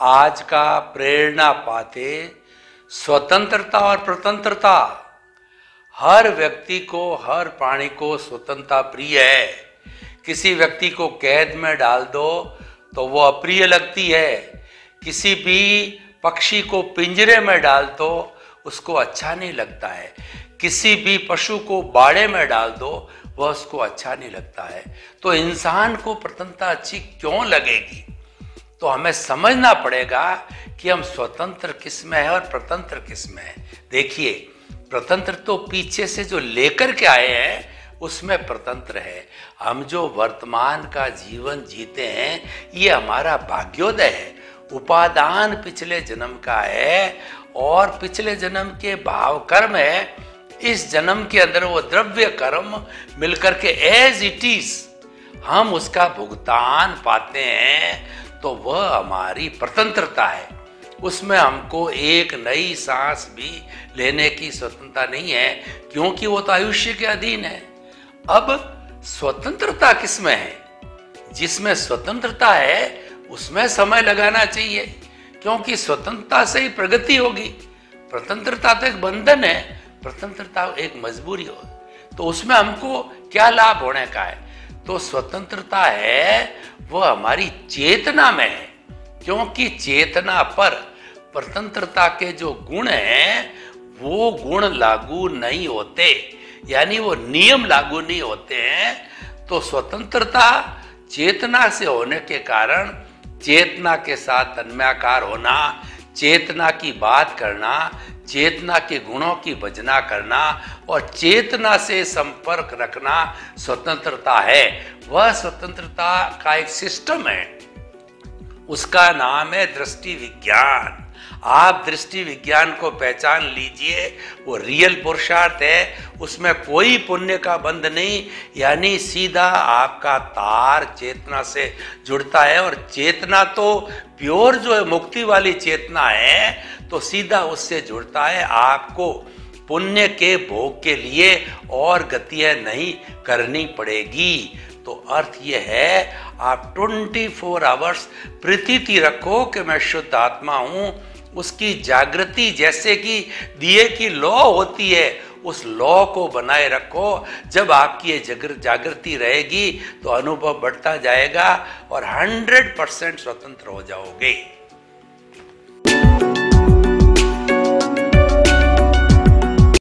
आज का प्रेरणा पाते स्वतंत्रता और प्रतंत्रता। हर व्यक्ति को, हर प्राणी को स्वतंत्रता प्रिय है। किसी व्यक्ति को कैद में डाल दो तो वो अप्रिय लगती है। किसी भी पक्षी को पिंजरे में डाल दो, उसको अच्छा नहीं लगता है। किसी भी पशु को बाड़े में डाल दो, वह उसको अच्छा नहीं लगता है। तो इंसान को प्रतंत्रता अच्छी क्यों लगेगी? तो हमें समझना पड़ेगा कि हम स्वतंत्र किसमें है और प्रतंत्र किसमें है। देखिए, प्रतंत्र तो पीछे से जो लेकर के आए हैं, उसमें प्रतंत्र है। हम जो वर्तमान का जीवन जीते हैं, ये हमारा भाग्योदय है। उपादान पिछले जन्म का है और पिछले जन्म के भाव कर्म है। इस जन्म के अंदर वो द्रव्य कर्म मिलकर के एज इट इज़ हम उसका भुगतान पाते हैं। तो वह हमारी प्रतंत्रता है। उसमें हमको एक नई सांस भी लेने की स्वतंत्रता नहीं है, क्योंकि वो तो आयुष्य के अधीन है। अब स्वतंत्रता किसमें है? जिसमें स्वतंत्रता है, उसमें समय लगाना चाहिए, क्योंकि स्वतंत्रता से ही प्रगति होगी। प्रतंत्रता तो एक बंधन है, प्रतंत्रता एक मजबूरी हो। तो उसमें हमको क्या लाभ होने का है? तो स्वतंत्रता है, वो हमारी चेतना में है। क्योंकि चेतना पर स्वतंत्रता के जो गुण हैं, वो गुण लागू नहीं होते। यानी वो नियम लागू नहीं होते हैं। तो स्वतंत्रता चेतना से होने के कारण, चेतना के साथ तन्मयाकार होना चेतना की बात करना, चेतना के गुणों की भजना करना और चेतना से संपर्क रखना स्वतंत्रता है। वह स्वतंत्रता का एक सिस्टम है। उसका नाम है दृष्टि विज्ञान। आप दृष्टि विज्ञान को पहचान लीजिए, वो रियल पुरुषार्थ है, उसमें कोई पुण्य का बंध नहीं, यानी सीधा आपका तार चेतना से जुड़ता है, और चेतना तो प्योर जो है मुक्ति वाली चेतना है तो सीधा उससे जुड़ता है, आपको पुण्य के भोग के लिए और गतियाँ नहीं करनी पड़ेगी। तो अर्थ यह है, आप 24 फोर आवर्स प्रतीति रखो कि मैं शुद्ध आत्मा हूँ। उसकी जागृति जैसे कि दिए की लॉ होती है, उस लॉ को बनाए रखो। जब आपकी ये जागृति रहेगी तो अनुभव बढ़ता जाएगा और 100 परसेंट स्वतंत्र हो जाओगे।